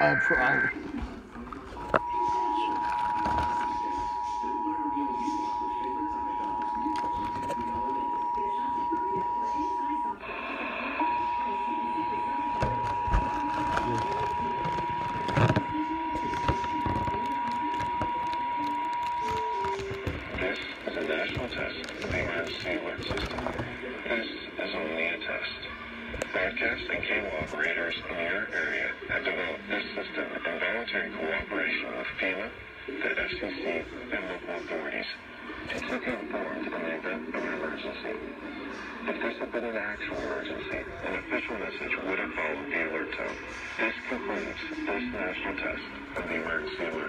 I'll, This is a national test system. This is only a test. Broadcast and cable operators in your area have developed this system in voluntary cooperation with FEMA, the FCC, and local authorities to keep you informed in the event of an emergency. If this had been an actual emergency, an official message would have followed the alert tone. This concludes this national test of the emergency alert.